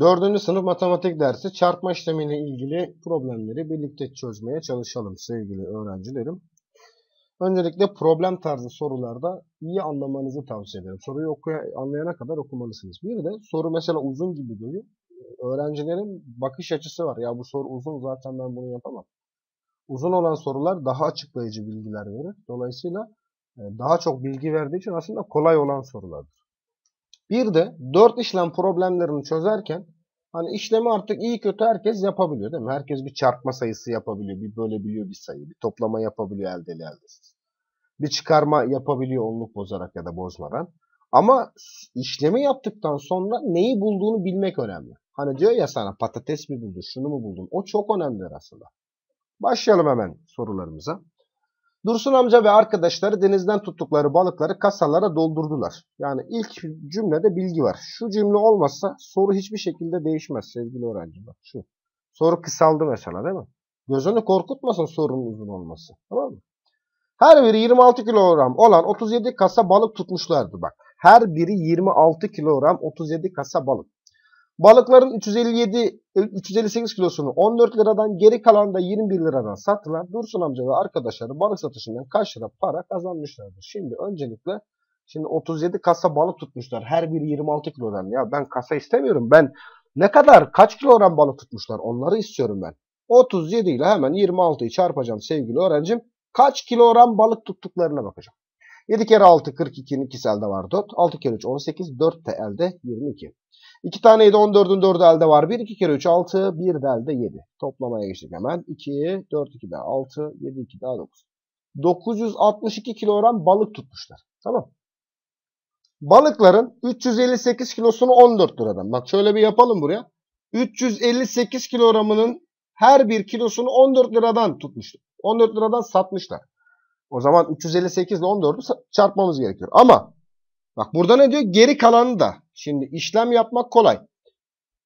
Dördüncü sınıf matematik dersi çarpma işlemiyle ilgili problemleri birlikte çözmeye çalışalım sevgili öğrencilerim. Öncelikle problem tarzı sorularda iyi anlamanızı tavsiye ederim. Soruyu okuya, anlayana kadar okumalısınız. Bir de soru mesela uzun gibi duruyor. Öğrencilerin bakış açısı var. Ya bu soru uzun zaten ben bunu yapamam. Uzun olan sorular daha açıklayıcı bilgiler verir. Dolayısıyla e, daha çok bilgi verdiği için aslında kolay olan sorulardır. Bir de dört işlem problemlerini çözerken hani işlemi artık iyi kötü herkes yapabiliyor değil mi? Herkes bir çarpma sayısı yapabiliyor, bir bölebiliyor bir sayıyı, bir toplama yapabiliyor eldeli eldesiz. Bir çıkarma yapabiliyor onluk bozarak ya da bozmadan. Ama işlemi yaptıktan sonra neyi bulduğunu bilmek önemli. Hani diyor ya sana patates mi buldun, şunu mu buldun? O çok önemlidir aslında. Başlayalım hemen sorularımıza. Dursun amca ve arkadaşları denizden tuttukları balıkları kasalara doldurdular. Yani ilk cümlede bilgi var. Şu cümle olmazsa soru hiçbir şekilde değişmez sevgili öğrenciler. Şu. Soru kısaldı mesela değil mi? Gözünü korkutmasın sorunun uzun olması. Tamam mı? Her biri 26 kilogram olan 37 kasa balık tutmuşlardı bak. Her biri 26 kilogram 37 kasa balık. Balıkların 357 358 kilosunu 14 liradan geri kalan da 21 liradan satılan Dursun amca ve arkadaşları balık satışından kaç lira para kazanmışlardır. Şimdi öncelikle şimdi 37 kasa balık tutmuşlar. Her biri 26 kilogram. Ya ben kasa istemiyorum. Ben ne kadar kaç kilogram balık tutmuşlar onları istiyorum ben. 37 ile hemen 26'yı çarpacağım sevgili öğrencim. Kaç kilogram balık tuttuklarına bakacağım. 7 kere 6 42'nin ikisi elde var 4. 6 kere 3 18 4 de elde 22. 2 tane 7 14'ün 4'ü elde var 1. 2 kere 3 6 1 de elde 7. Toplamaya geçtik hemen. 2 4 2 daha 6 7 2 daha 9. 962 kilogram balık tutmuşlar. Tamam. Balıkların 358 kilosunu 14 liradan. Bak şöyle bir yapalım buraya. 358 kilogramının her bir kilosunu 14 liradan tutmuşlar. 14 liradan satmışlar. O zaman 358 ile 14'ü çarpmamız gerekiyor. Ama bak burada ne diyor? Geri kalanı da. Şimdi işlem yapmak kolay.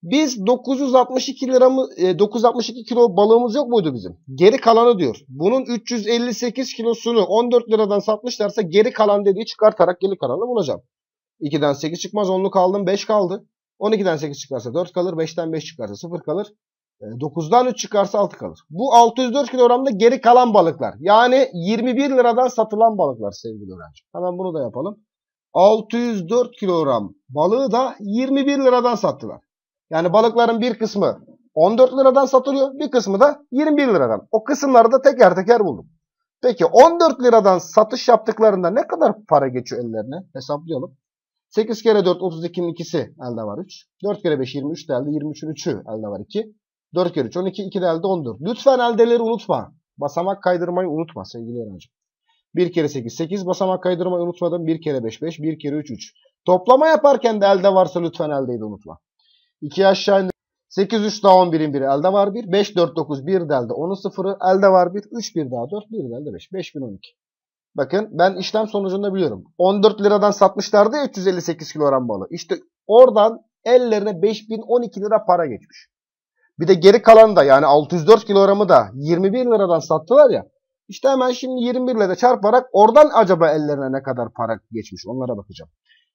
Biz 962 liramı 962 kilo balığımız yok muydu bizim? Geri kalanı diyor. Bunun 358 kilosunu 14 liradan satmışlarsa geri kalan dediği çıkartarak geri kalanı bulacağım. 2'den 8 çıkmaz 10'lu kaldım 5 kaldı. 12'den 8 çıkarsa 4 kalır. 5'ten 5 çıkarsa 0 kalır. 9'dan 3 çıkarsa 6 kalır. Bu 604 kilogramda geri kalan balıklar. Yani 21 liradan satılan balıklar sevgili öğrenci. Hemen bunu da yapalım. 604 kilogram balığı da 21 liradan sattılar. Yani balıkların bir kısmı 14 liradan satılıyor. Bir kısmı da 21 liradan. O kısımları da teker teker buldum. Peki 14 liradan satış yaptıklarında ne kadar para geçiyor ellerine? Hesaplayalım. 8 kere 4 32'nin ikisi elde var 3. 4 kere 5 23 de elde 23'ün 3'ü elde var 2. 4 kere 3 12 2 de elde 14. Lütfen eldeleri unutma. Basamak kaydırmayı unutma sevgili öğrencim. 1 kere 8 8 basamak kaydırmayı unutmadım. 1 kere 5 5 1 kere 3 3. Toplama yaparken de elde varsa lütfen eldeyi de unutma. 2 aşağı indir. 8 3 daha 11'in biri elde var 1. 5 4 9 1 de elde. 10'un sıfırı elde var 1. 3 1 daha 4 1 de elde 5. 5012. Bakın ben işlem sonucunda biliyorum. 14 liradan satmışlardı ya 358 kilogram balı. İşte oradan ellerine 5012 lira para geçmiş. Bir de geri kalanı da yani 604 kilogramı da 21 liradan sattılar ya. İşte hemen şimdi 21 ile de çarparak oradan acaba ellerine ne kadar para geçmiş onlara bakacağım.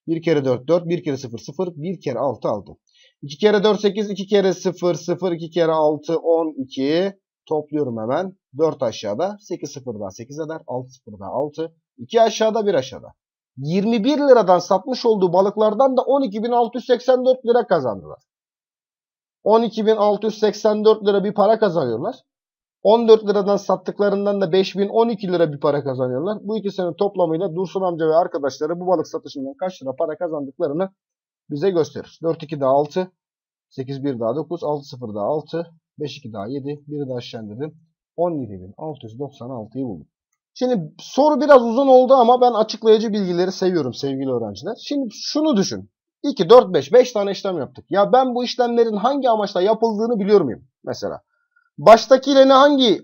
1 kere 4 4, 1 kere 0 0, 1 kere 6 6. 2 kere 4 8, 2 kere 0 0, 2 kere 6 12. Topluyorum hemen. 4 aşağıda, 8 0 daha 8 eder, 6 0 daha 6. 2 aşağıda 1 aşağıda. 21 liradan satmış olduğu balıklardan da 12.684 lira kazandılar. 12.684 lira bir para kazanıyorlar. 14 liradan sattıklarından da 5012 lira bir para kazanıyorlar. Bu ikisinin toplamıyla Dursun amca ve arkadaşları bu balık satışından kaç lira para kazandıklarını bize gösterir. 4 2 daha 6, 8 1 daha 9, 6 0 daha 6, 5 2 daha 7, 1 daha aşağı indirdim. 17.696'yı buldum. Şimdi soru biraz uzun oldu ama ben açıklayıcı bilgileri seviyorum sevgili öğrenciler. Şimdi şunu düşün. 2, 4, 5, 5 tane işlem yaptık. Ya ben bu işlemlerin hangi amaçla yapıldığını biliyor muyum? Mesela. Baştakiyle ne hangi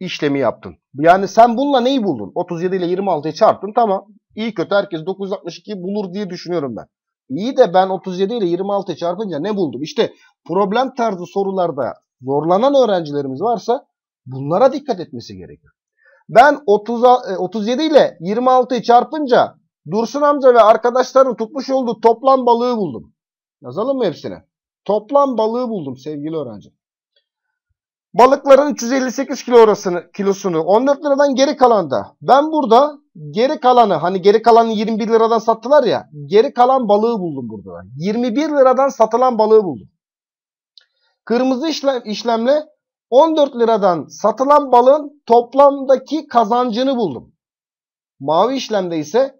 işlemi yaptın? Yani sen bununla neyi buldun? 37 ile 26'yı çarptın tamam. İyi kötü herkes 962 bulur diye düşünüyorum ben. İyi de ben 37 ile 26'yı çarpınca ne buldum? İşte problem tarzı sorularda zorlanan öğrencilerimiz varsa bunlara dikkat etmesi gerekiyor. Ben 30, 37 ile 26'yı çarpınca Dursun amca ve arkadaşların tutmuş olduğu toplam balığı buldum. Yazalım mı hepsine? toplam balığı buldum sevgili öğrenci. Balıkların 358 kilo orasını, kilosunu 14 liradan geri kalanda ben burada geri kalanı hani geri kalanı 21 liradan sattılar ya geri kalan balığı buldum burada. 21 liradan satılan balığı buldum. Kırmızı işlem, işlemle 14 liradan satılan balığın toplamdaki kazancını buldum. Mavi işlemde ise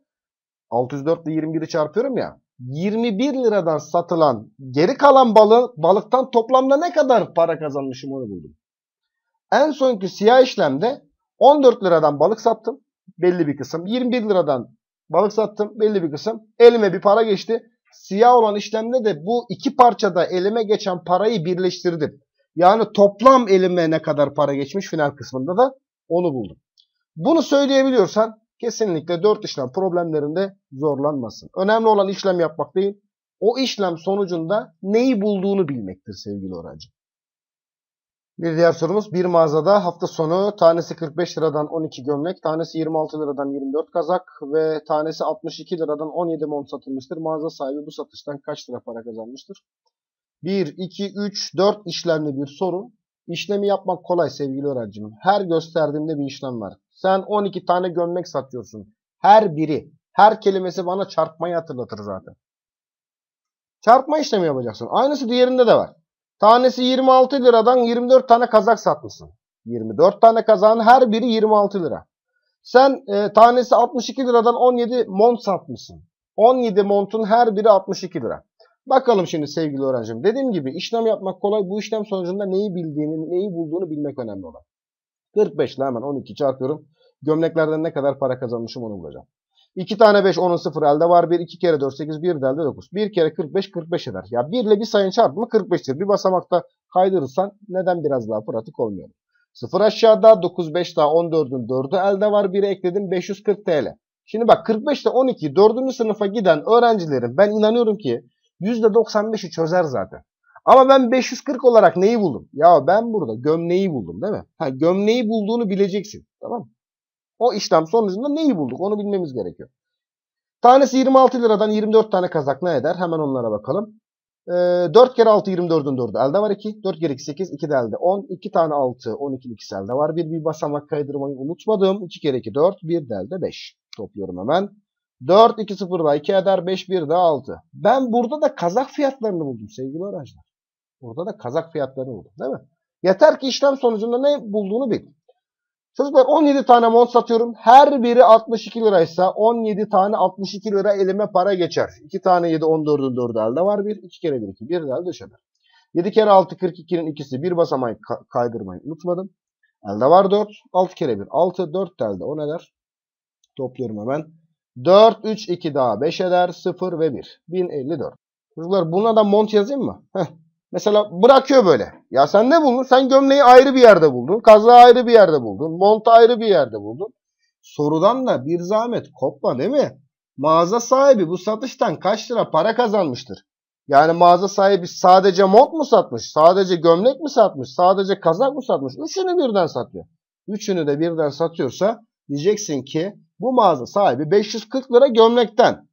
604 ile 21'i çarpıyorum ya. 21 liradan satılan geri kalan balığı, balıktan toplamda ne kadar para kazanmışım onu buldum. En sonki siyah işlemde 14 liradan balık sattım. Belli bir kısım. 21 liradan balık sattım. Belli bir kısım. Elime bir para geçti. Siyah olan işlemde de bu iki parçada elime geçen parayı birleştirdim. Yani toplam elime ne kadar para geçmiş final kısmında da onu buldum. Bunu söyleyebiliyorsan kesinlikle 4 işlem problemlerinde zorlanmasın. Önemli olan işlem yapmak değil, o işlem sonucunda neyi bulduğunu bilmektir sevgili öğrenci. Bir diğer sorumuz bir mağazada hafta sonu tanesi 45 liradan 12 gömlek, tanesi 26 liradan 24 kazak ve tanesi 62 liradan 17 mont satılmıştır. Mağaza sahibi bu satıştan kaç lira para kazanmıştır? 1, 2, 3, 4 işlemli bir soru. İşlemi yapmak kolay sevgili öğrencim. Her gösterdiğimde bir işlem var. Sen 12 tane gömlek satıyorsun. Her biri, her kelimesi bana çarpmayı hatırlatır zaten. Çarpma işlemi yapacaksın. Aynısı diğerinde de var. Tanesi 26 liradan 24 tane kazak satmışsın. 24 tane kazağın her biri 26 lira. Sen e, tanesi 62 liradan 17 mont satmışsın. 17 montun her biri 62 lira. Bakalım şimdi sevgili öğrencim. Dediğim gibi işlem yapmak kolay. Bu işlem sonucunda neyi bildiğini, neyi bulduğunu bilmek önemli olan. 45 ile hemen 12 çarpıyorum. Gömleklerden ne kadar para kazanmışım onu bulacağım. 2 tane 5 onun 0 elde var. 1 2 kere 4 8 1 elde 9. 1 kere 45 45 eder. Ya 1 ile bir sayın çarpımı 45'tir. Bir basamakta kaydırırsan neden biraz daha pratik olmuyor? 0 aşağıda 9 5 daha 14'ün 4'ü elde var. 1'e ekledim 540 TL. Şimdi bak 45 ile 12 4. sınıfa giden öğrencilerin ben inanıyorum ki %95'i çözer zaten. Ama ben 540 olarak neyi buldum? Ya ben burada gömleği buldum değil mi? Ha, gömleği bulduğunu bileceksin. Tamam? O işlem sonucunda neyi bulduk? Onu bilmemiz gerekiyor. Tanesi 26 liradan 24 tane kazak ne eder? Hemen onlara bakalım. Ee, 4 kere 6 24'ün 4'ü elde var 2. 4 kere 2 8 2 de elde 10. 2 tane 6 12 ikisi elde var. Bir bir basamak kaydırmayı unutmadım. 2 kere 2 4 1 de elde 5. Topluyorum hemen. 4 2 0 da 2 eder 5 1 de 6. Ben burada da kazak fiyatlarını buldum sevgili öğrenciler. Burada da kazak fiyatlarını buldum değil mi? Yeter ki işlem sonucunda ne bulduğunu bil. Çocuklar 17 tane mont satıyorum. Her biri 62 liraysa 17 tane 62 lira elime para geçer. 2 tane 7 14'ün 4'ü elde var 1. 2 kere 1 2. 1 de elde şöyle. 7 kere 6 42'nin ikisi. Bir basamayı kaydırmayı unutmadım. Elde var 4. 6 kere 1 6. 4 de elde. O neler? Topluyorum hemen. 4 3 2 daha 5 eder. 0 ve 1. 1054. Çocuklar buna da mont yazayım mı? Heh. Mesela bırakıyor böyle. Ya sen ne buldun? Sen gömleği ayrı bir yerde buldun. Kazağı ayrı bir yerde buldun. Montu ayrı bir yerde buldun. Sorudan da bir zahmet kopma değil mi? Mağaza sahibi bu satıştan kaç lira para kazanmıştır? Yani mağaza sahibi sadece mont mu satmış? Sadece gömlek mi satmış? Sadece kazak mı satmış? Üçünü birden satıyor. Üçünü de birden satıyorsa diyeceksin ki bu mağaza sahibi 540 lira gömlekten,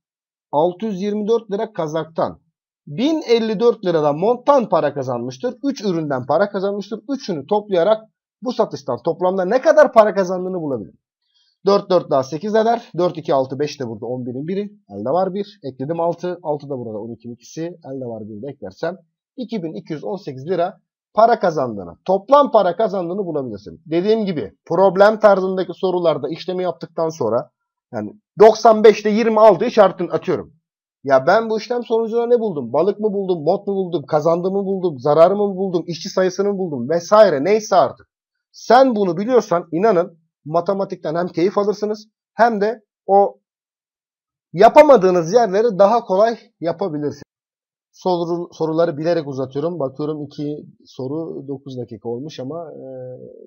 624 lira kazaktan, 1054 liradan montan para kazanmıştır. 3 üründen para kazanmıştır. Üçünü toplayarak bu satıştan toplamda ne kadar para kazandığını bulabilir. 4 4 daha 8 eder. 4 2 6 5 de burada 11'in biri. Elde var 1. Ekledim 6. 6 da burada 12'in ikisi. Elde var 1 de eklersem 2218 lira para kazandığını, toplam para kazandığını bulabilirsin. Dediğim gibi problem tarzındaki sorularda işlemi yaptıktan sonra yani 95'te 20 aldığı şartını atıyorum. Ya ben bu işlem sonucunda ne buldum? Balık mı buldum, bot mu buldum, kazandığımı buldum, zararımı mı buldum, işçi sayısını mı buldum vesaire neyse artık. Sen bunu biliyorsan inanın matematikten hem keyif alırsınız hem de o yapamadığınız yerleri daha kolay yapabilirsiniz. Soru, soruları bilerek uzatıyorum. Bakıyorum iki soru 9 dakika olmuş ama e,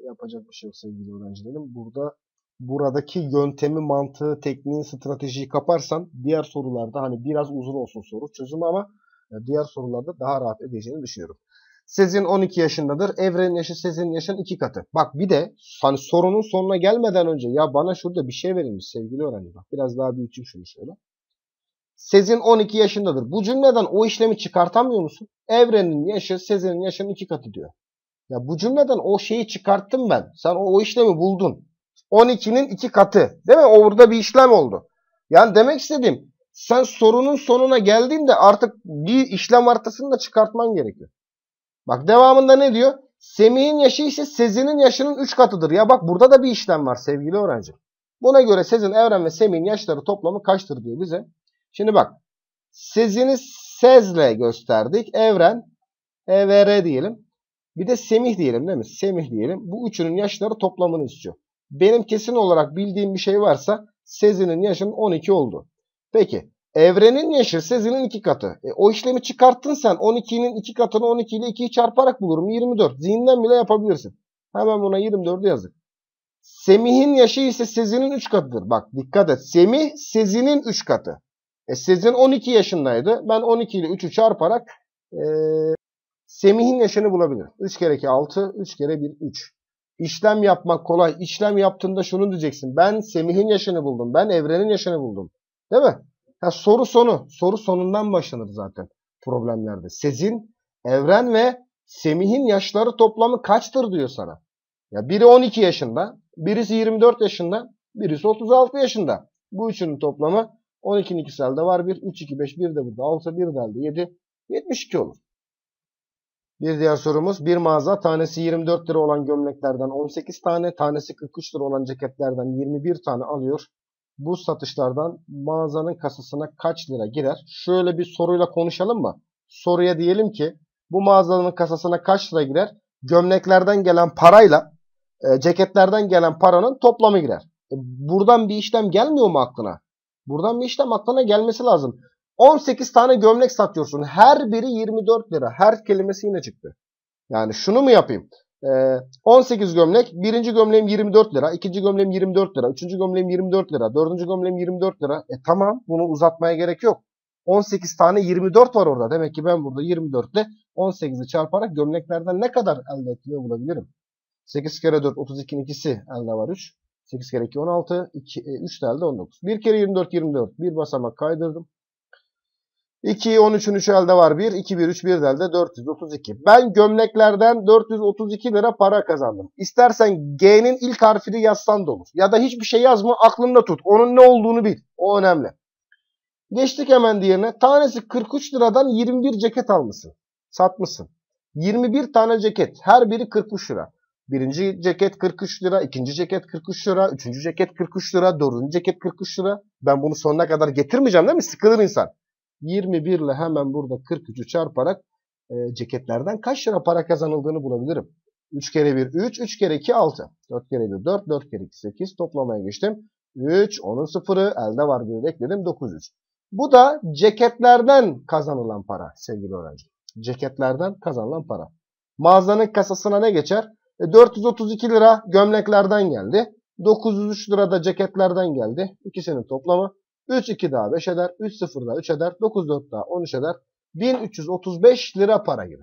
yapacak bir şey yok sevgili öğrencilerim. Burada buradaki yöntemi, mantığı, tekniği, stratejiyi kaparsan diğer sorularda hani biraz uzun olsun soru çözümü ama e, diğer sorularda daha rahat edeceğini düşünüyorum. Sezin 12 yaşındadır. Evrenin yaşı Sezin yaşın iki katı. Bak bir de hani sorunun sonuna gelmeden önce ya bana şurada bir şey verilmiş sevgili öğrenci. Bak biraz daha büyüteyim şunu şöyle. Sezin 12 yaşındadır. Bu cümleden o işlemi çıkartamıyor musun? Evrenin yaşı Sezin'in yaşının iki katı diyor. Ya bu cümleden o şeyi çıkarttım ben. Sen o, o işlemi buldun. 12'nin iki katı. Değil mi? Orada bir işlem oldu. Yani demek istediğim sen sorunun sonuna geldiğinde artık bir işlem haritasını da çıkartman gerekiyor. Bak devamında ne diyor? Semih'in yaşı ise Sezin'in yaşının 3 katıdır. Ya bak burada da bir işlem var sevgili öğrenci. Buna göre Sezin, Evren ve Semih'in yaşları toplamı kaçtır diyor bize. Şimdi bak. Sezin'i Sez'le gösterdik. Evren, EVR diyelim. Bir de Semih diyelim değil mi? Semih diyelim. Bu üçünün yaşları toplamını istiyor. Benim kesin olarak bildiğim bir şey varsa Sezin'in yaşının 12 oldu. Peki evrenin yaşı Sezin'in 2 katı. E, o işlemi çıkarttın sen 12'nin 2 katını 12 ile 2'yi çarparak bulurum 24. Zihinden bile yapabilirsin. Hemen buna 24'ü yazdık. Semih'in yaşı ise Sezin'in 3 katıdır. Bak dikkat et. Semih Sezin'in 3 katı. E, Sezin 12 yaşındaydı. Ben 12 ile 3'ü çarparak e, Semih'in yaşını bulabilirim. 3 kere 2 6, 3 kere 1 3. İşlem yapmak kolay. İşlem yaptığında şunu diyeceksin. Ben Semih'in yaşını buldum. Ben Evren'in yaşını buldum. Değil mi? Ha, soru sonu. Soru sonundan başlanır zaten problemlerde. Sezin, Evren ve Semih'in yaşları toplamı kaçtır diyor sana. Ya biri 12 yaşında, birisi 24 yaşında, birisi 36 yaşında. Bu üçünün toplamı 12'nin ikisi elde var 1, 3, 2, 5, 1 de burada 6, 1 de elde 7, 72 olur. Bir diğer sorumuz bir mağaza tanesi 24 lira olan gömleklerden 18 tane, tanesi 43 lira olan ceketlerden 21 tane alıyor. Bu satışlardan mağazanın kasasına kaç lira girer? Şöyle bir soruyla konuşalım mı? Soruya diyelim ki bu mağazanın kasasına kaç lira girer? Gömleklerden gelen parayla e, ceketlerden gelen paranın toplamı girer. E, buradan bir işlem gelmiyor mu aklına? Buradan bir işlem aklına gelmesi lazım. 18 tane gömlek satıyorsun. Her biri 24 lira. Her kelimesi yine çıktı. Yani şunu mu yapayım? Ee, 18 gömlek. Birinci gömleğim 24 lira. ikinci gömleğim 24 lira. Üçüncü gömleğim 24 lira. Dördüncü gömleğim 24 lira. E tamam bunu uzatmaya gerek yok. 18 tane 24 var orada. Demek ki ben burada 24 ile 18'i çarparak gömleklerden ne kadar elde ettiğini bulabilirim. 8 kere 4 32'nin ikisi elde var 3. 8 kere 2 16. 2, 3 de elde 19. 1 kere 24 24. Bir basamak kaydırdım. 2, 13'ün 3 elde var 1. 2, 1, 3, 1 elde 432. Ben gömleklerden 432 lira para kazandım. İstersen G'nin ilk harfini yazsan da olur. Ya da hiçbir şey yazma aklında tut. Onun ne olduğunu bil. O önemli. Geçtik hemen diğerine. Tanesi 43 liradan 21 ceket almışsın. Satmışsın. 21 tane ceket. Her biri 43 lira. Birinci ceket 43 lira, ikinci ceket 43 lira, üçüncü ceket 43 lira, dördüncü ceket 43 lira. Ben bunu sonuna kadar getirmeyeceğim değil mi? Sıkılır insan. 21 ile hemen burada 43'ü çarparak e, ceketlerden kaç lira para kazanıldığını bulabilirim. 3 kere 1 3, 3 kere 2 6. 4 kere 1 4, 4 kere 2 8. Toplamaya geçtim. 3, onun sıfırı elde var bir ekledim 9 3. Bu da ceketlerden kazanılan para sevgili öğrenci. Ceketlerden kazanılan para. Mağazanın kasasına ne geçer? E, 432 lira gömleklerden geldi. 903 lira da ceketlerden geldi. İkisinin toplamı 3 2 daha 5 eder. 3 0 daha 3 eder. 9 4 daha 13 eder. 1335 lira para gibi.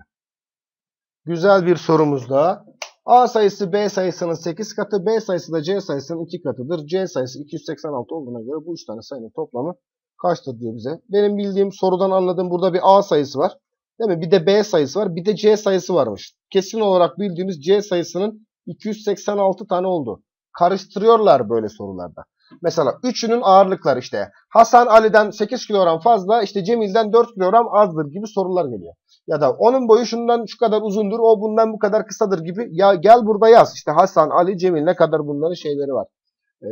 Güzel bir sorumuz daha. A sayısı B sayısının 8 katı, B sayısı da C sayısının 2 katıdır. C sayısı 286 olduğuna göre bu 3 tane sayının toplamı kaçtır diyor bize. Benim bildiğim sorudan anladığım burada bir A sayısı var. Değil mi? Bir de B sayısı var. Bir de C sayısı varmış. Kesin olarak bildiğimiz C sayısının 286 tane oldu. Karıştırıyorlar böyle sorularda. Mesela üçünün ağırlıkları işte Hasan Ali'den 8 kilogram fazla işte Cemil'den 4 kilogram azdır gibi sorular geliyor. Ya da onun boyu şundan şu kadar uzundur o bundan bu kadar kısadır gibi ya gel burada yaz işte Hasan Ali Cemil ne kadar bunların şeyleri var. Ee,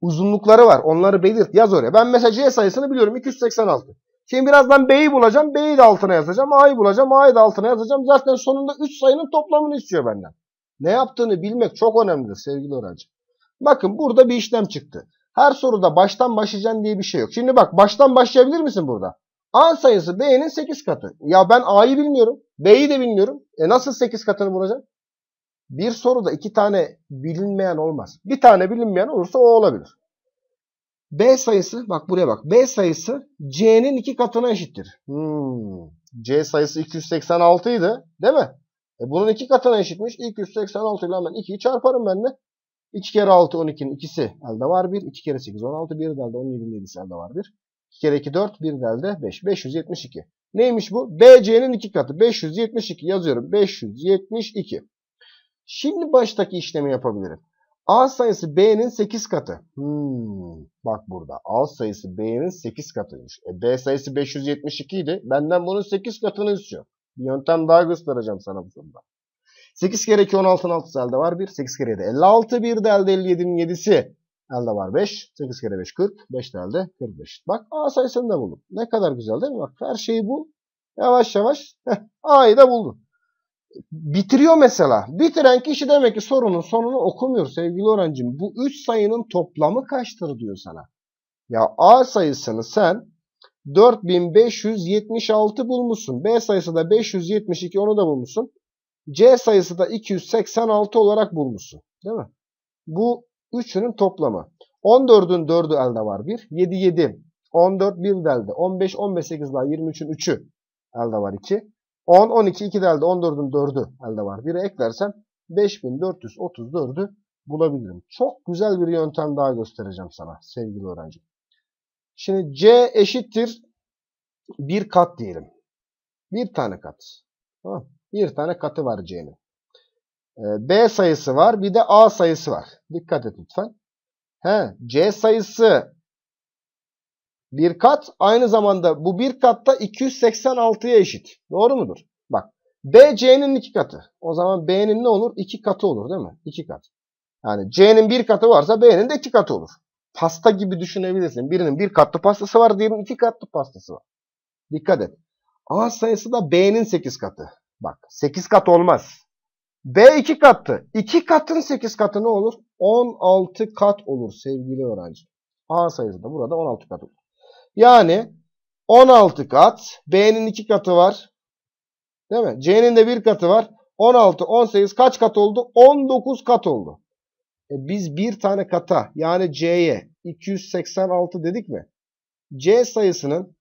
uzunlukları var onları belirt yaz oraya. Ben mesela C sayısını biliyorum 286. Şimdi birazdan B'yi bulacağım. B'yi de altına yazacağım. A'yı bulacağım. A'yı da altına yazacağım. Zaten sonunda 3 sayının toplamını istiyor benden. Ne yaptığını bilmek çok önemlidir sevgili öğrenci. Bakın burada bir işlem çıktı. Her soruda baştan başlayacaksın diye bir şey yok. Şimdi bak baştan başlayabilir misin burada? A sayısı B'nin 8 katı. Ya ben A'yı bilmiyorum. B'yi de bilmiyorum. E nasıl 8 katını bulacağım? Bir soruda iki tane bilinmeyen olmaz. Bir tane bilinmeyen olursa o olabilir. B sayısı bak buraya bak. B sayısı C'nin iki katına eşittir. Hmm. C sayısı 286 idi değil mi? E bunun iki katına eşitmiş. 286 ile hemen 2'yi çarparım ben de. 2 kere 6 12'nin ikisi elde var 1. 2 kere 8 16 1 de elde 17'nin 7'si elde var 1. 2 kere 2 4. 1 elde 5. 572. Neymiş bu? BC'nin 2 katı. 572 yazıyorum. 572. Şimdi baştaki işlemi yapabilirim. A sayısı B'nin 8 katı. Hmm, bak burada. A sayısı B'nin 8 katıymış. E, B sayısı 572 idi. Benden bunun 8 katını istiyor. Bir yöntem daha göstereceğim sana bu soruda. 8 kere 2 16'ın 6'sı elde var 1. 8 kere 7 56. 1 de elde 57'nin 7'si elde var 5. 8 kere 5 40. 5 de elde 45. Bak A sayısını da buldum. Ne kadar güzel değil mi? Bak her şeyi bul. Yavaş yavaş A'yı da buldun. Bitiriyor mesela. Bitiren kişi demek ki sorunun sonunu okumuyor sevgili öğrencim. Bu 3 sayının toplamı kaçtır diyor sana. Ya A sayısını sen 4576 bulmuşsun. B sayısı da 572 onu da bulmuşsun. C sayısı da 286 olarak bulmuşsun. Değil mi? Bu üçünün toplamı. 14'ün 4'ü elde var 1. 7 7. 14 1 de elde. 15 15 8 daha 23'ün 3'ü elde var 2. 10 12 2 de elde. 14'ün 4'ü elde var. 1'e eklersem 5434'ü bulabilirim. Çok güzel bir yöntem daha göstereceğim sana sevgili öğrencim. Şimdi C eşittir bir kat diyelim. Bir tane kat. Tamam. Bir tane katı var C'nin. Ee, B sayısı var. Bir de A sayısı var. Dikkat et lütfen. He, C sayısı bir kat. Aynı zamanda bu bir katta 286'ya eşit. Doğru mudur? Bak. B C'nin iki katı. O zaman B'nin ne olur? İki katı olur değil mi? İki kat. Yani C'nin bir katı varsa B'nin de iki katı olur. Pasta gibi düşünebilirsin. Birinin bir katlı pastası var, diğerinin iki katlı pastası var. Dikkat et. A sayısı da B'nin 8 katı. Bak 8 kat olmaz. B 2 kattı. 2 katın 8 katı ne olur? 16 kat olur sevgili öğrenci. A sayısı da burada 16 kat olur. Yani 16 kat. B'nin 2 katı var. Değil mi? C'nin de 1 katı var. 16, 18 kaç kat oldu? 19 kat oldu. E biz bir tane kata yani C'ye 286 dedik mi? C sayısının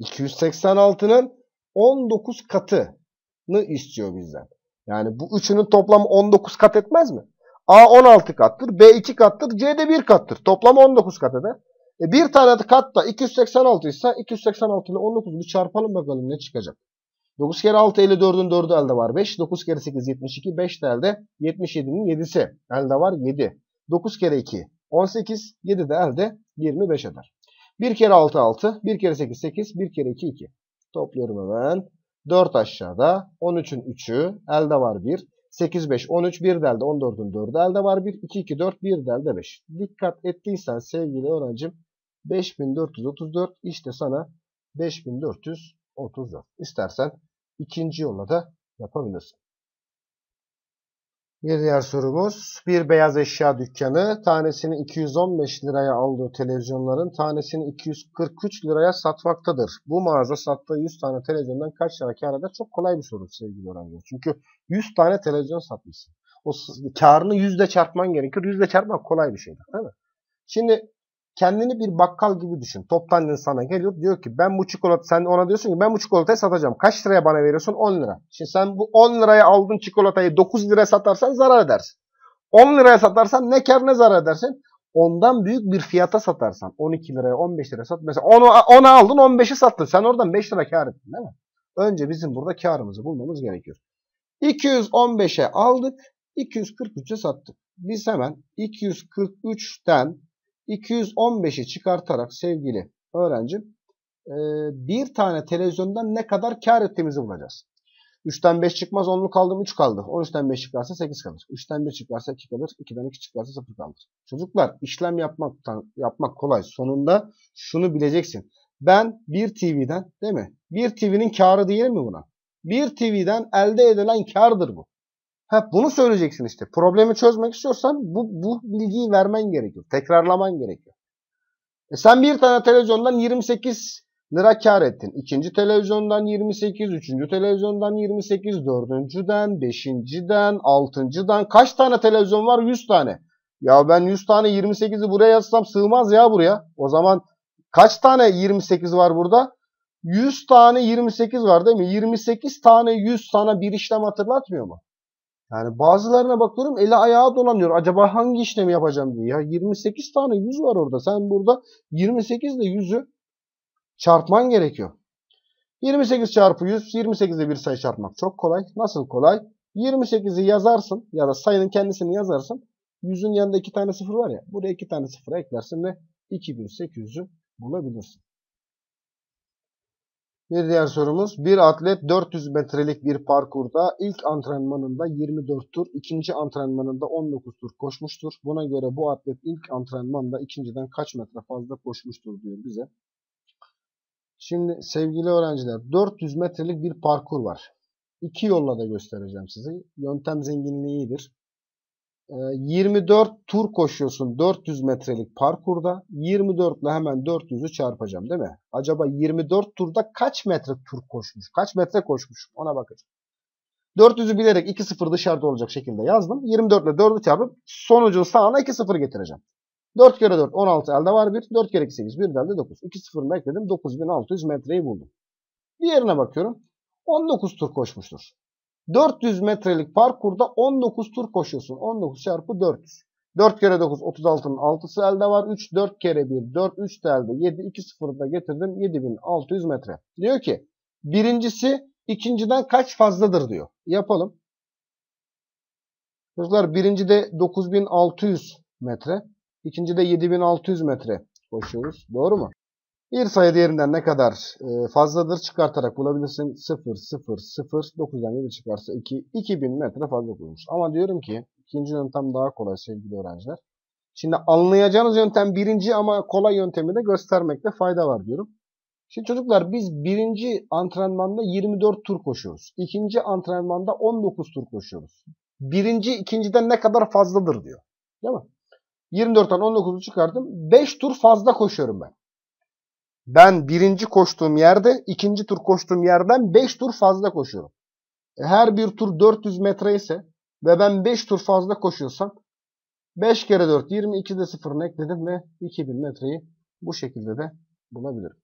286'nın 19 katını istiyor bizden. Yani bu üçünün toplamı 19 kat etmez mi? A 16 kattır, B 2 kattır, C de 1 kattır. Toplamı 19 kat eder. E bir tane de katta 286 ise 286 ile 19'u çarpalım bakalım ne çıkacak. 9 kere 6 54'ün 4'ü elde var 5. 9 kere 8 72. 5 de elde 77'nin 7'si elde var 7. 9 kere 2 18. 7 de elde 25 eder. 1 kere 6 6. 1 kere 8 8. 1 kere 2 2. Topluyorum hemen. 4 aşağıda. 13'ün 3'ü elde var 1. 8 5 13 1 de elde 14'ün 4'ü elde var 1. 2 2 4 1 de elde 5. Dikkat ettiysen sevgili öğrencim 5434 işte sana 5434. İstersen ikinci yolla da yapabilirsin. Bir diğer sorumuz. Bir beyaz eşya dükkanı tanesini 215 liraya aldığı televizyonların tanesini 243 liraya satmaktadır. Bu mağaza sattığı 100 tane televizyondan kaç lira kar eder? Çok kolay bir soru sevgili öğrenciler. Çünkü 100 tane televizyon satmışsın. O karını yüzde çarpman gerekir. Yüzde çarpmak kolay bir şeydir değil mi? Şimdi kendini bir bakkal gibi düşün. Toptancı sana geliyor diyor ki ben bu çikolata sen ona diyorsun ki ben bu çikolatayı satacağım. Kaç liraya bana veriyorsun? 10 lira. Şimdi sen bu 10 liraya aldığın çikolatayı 9 liraya satarsan zarar edersin. 10 liraya satarsan ne kar ne zarar edersin? Ondan büyük bir fiyata satarsan 12 liraya 15 liraya sat. Mesela onu, onu aldın 15'i sattın. Sen oradan 5 lira kar ettin değil mi? Önce bizim burada karımızı bulmamız gerekiyor. 215'e aldık. 243'e sattık. Biz hemen 243'ten 215'i çıkartarak sevgili öğrencim e, bir tane televizyondan ne kadar kar ettiğimizi bulacağız. 3'ten 5 çıkmaz 10'luk kaldım 3 kaldı. 13'ten 5 çıkarsa 8 kalır. 3'ten 1 çıkarsa 2 kalır. 2'den 2 çıkarsa 0 kalır. Çocuklar işlem yapmak, yapmak kolay. Sonunda şunu bileceksin. Ben bir TV'den değil mi? Bir TV'nin karı değil mi buna? Bir TV'den elde edilen kardır bu. Ha, bunu söyleyeceksin işte. Problemi çözmek istiyorsan bu, bu bilgiyi vermen gerekiyor. Tekrarlaman gerekiyor. E sen bir tane televizyondan 28 lira kar ettin. İkinci televizyondan 28, üçüncü televizyondan 28, dördüncüden, beşinciden, altıncıdan. Kaç tane televizyon var? 100 tane. Ya ben 100 tane 28'i buraya yazsam sığmaz ya buraya. O zaman kaç tane 28 var burada? 100 tane 28 var değil mi? 28 tane 100 sana bir işlem hatırlatmıyor mu? Yani bazılarına bakıyorum eli ayağı dolanıyor. Acaba hangi işlemi yapacağım diye. Ya 28 tane 100 var orada. Sen burada 28 ile 100'ü çarpman gerekiyor. 28 çarpı 100, 28 ile bir sayı çarpmak çok kolay. Nasıl kolay? 28'i yazarsın ya da sayının kendisini yazarsın. 100'ün yanında iki tane sıfır var ya. Buraya iki tane sıfır eklersin ve 2800'ü bulabilirsin. Bir diğer sorumuz. Bir atlet 400 metrelik bir parkurda ilk antrenmanında 24 tur, ikinci antrenmanında 19 tur koşmuştur. Buna göre bu atlet ilk antrenmanda ikinciden kaç metre fazla koşmuştur diyor bize. Şimdi sevgili öğrenciler 400 metrelik bir parkur var. İki yolla da göstereceğim size. Yöntem zenginliği iyidir. 24 ee, tur koşuyorsun 400 metrelik parkurda. 24 ile hemen 400'ü çarpacağım değil mi? Acaba 24 turda kaç metre tur koşmuş? Kaç metre koşmuş? Ona bakacağım. 400'ü bilerek 2-0 dışarıda olacak şekilde yazdım. 24 ile 4'ü çarpıp sonucun sağına 2-0 getireceğim. 4 kere 4 16 elde var 1. 4 kere 2 8 1 elde 9. 2 sıfırını ekledim. 9600 metreyi buldum. Diğerine bakıyorum. 19 tur koşmuştur. 400 metrelik parkurda 19 tur koşuyorsun. 19 çarpı 400. 4 kere 9 36'nın 6'sı elde var. 3 4 kere 1 4 3 de elde. 7 2 0'ı da getirdim. 7600 metre. Diyor ki birincisi ikinciden kaç fazladır diyor. Yapalım. Çocuklar birincide 9600 metre. İkincide 7600 metre koşuyoruz. Doğru mu? Bir sayı diğerinden ne kadar e, fazladır çıkartarak bulabilirsin. 0, 0, 0, 9'dan 7 çıkarsa 2, 2000 metre fazla koymuş. Ama diyorum ki ikinci yöntem daha kolay sevgili öğrenciler. Şimdi anlayacağınız yöntem birinci ama kolay yöntemi de göstermekte fayda var diyorum. Şimdi çocuklar biz birinci antrenmanda 24 tur koşuyoruz. İkinci antrenmanda 19 tur koşuyoruz. Birinci ikinciden ne kadar fazladır diyor. Değil mi? 24'ten 19'u çıkardım. 5 tur fazla koşuyorum ben. Ben birinci koştuğum yerde ikinci tur koştuğum yerden 5 tur fazla koşuyorum. E, her bir tur 400 metre ise ve ben 5 tur fazla koşuyorsam 5 kere 4 22'de 0'ını ekledim ve 2000 metreyi bu şekilde de bulabilirim.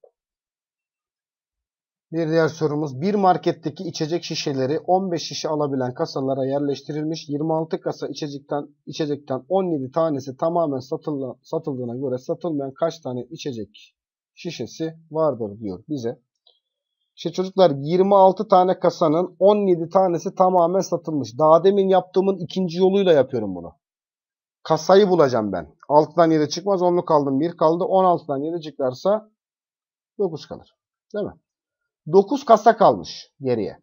Bir diğer sorumuz bir marketteki içecek şişeleri 15 şişe alabilen kasalara yerleştirilmiş 26 kasa içecekten içecekten 17 tanesi tamamen satıldığına göre satılmayan kaç tane içecek şişesi vardır diyor bize. İşte çocuklar 26 tane kasanın 17 tanesi tamamen satılmış. Daha demin yaptığımın ikinci yoluyla yapıyorum bunu. Kasayı bulacağım ben. 6'dan 7 çıkmaz. 10'lu kaldım. 1 kaldı. 16'dan 7 çıkarsa 9 kalır. Değil mi? 9 kasa kalmış geriye.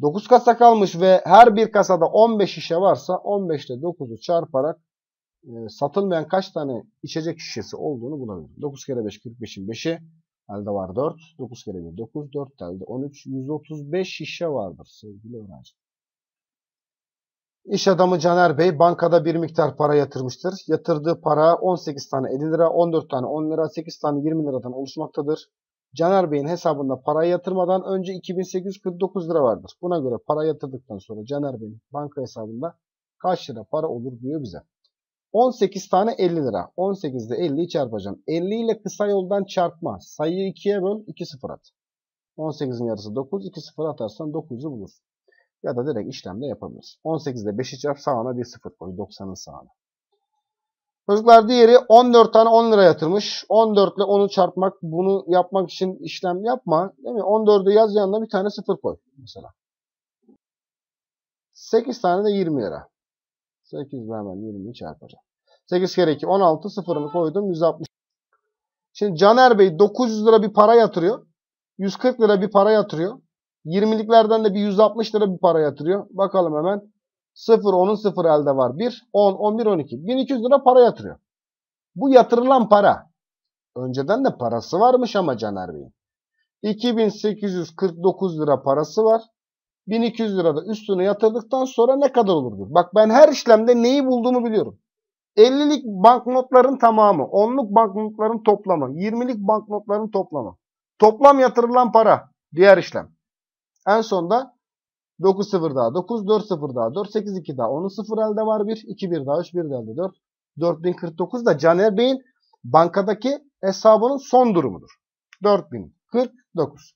9 kasa kalmış ve her bir kasada 15 şişe varsa 15 ile 9'u çarparak e, satılmayan kaç tane içecek şişesi olduğunu bulabilirim. 9 kere 5 45'in 5'i elde var 4. 9 kere 1 9 4 elde 13 135 şişe vardır sevgili öğrenci. İş adamı Caner Bey bankada bir miktar para yatırmıştır. Yatırdığı para 18 tane 50 lira, 14 tane 10 lira, 8 tane 20 liradan oluşmaktadır. Caner Bey'in hesabında para yatırmadan önce 2849 lira vardır. Buna göre para yatırdıktan sonra Caner Bey'in banka hesabında kaç lira para olur diyor bize. 18 tane 50 lira. 18 ile 50'yi çarpacağım. 50 ile kısa yoldan çarpma. Sayıyı 2'ye böl 2 sıfır at. 18'in yarısı 9. 2 sıfır atarsan 9'u bulursun. Ya da direkt işlemde yapabilirsin. 18 ile 5'i çarp sağına 1 sıfır koy. 90'ın sağına. Çocuklar diğeri 14 tane 10 lira yatırmış. 14 ile 10'u çarpmak bunu yapmak için işlem yapma. Değil mi? 14'ü yaz yanına bir tane sıfır koy mesela. 8 tane de 20 lira. 8 ile hemen 20'yi çarpacağım. 8 kere 2 16 sıfırını koydum 160. Şimdi Caner Bey 900 lira bir para yatırıyor. 140 lira bir para yatırıyor. 20'liklerden de bir 160 lira bir para yatırıyor. Bakalım hemen. 0 10'un 0 elde var. 1 10 11 12. 1200 lira para yatırıyor. Bu yatırılan para. Önceden de parası varmış ama Caner Bey'in. 2849 lira parası var. 1200 lira da üstüne yatırdıktan sonra ne kadar olur? Bak ben her işlemde neyi bulduğumu biliyorum. 50'lik banknotların tamamı, 10'luk banknotların toplamı, 20'lik banknotların toplamı. Toplam yatırılan para. Diğer işlem. En sonda 9 0 daha 9, 4 0 daha 4, 8 2 daha 10'un 0 elde var 1, 2 1 daha 3 1 elde 4. 4049 da Caner Bey'in bankadaki hesabının son durumudur. 4049.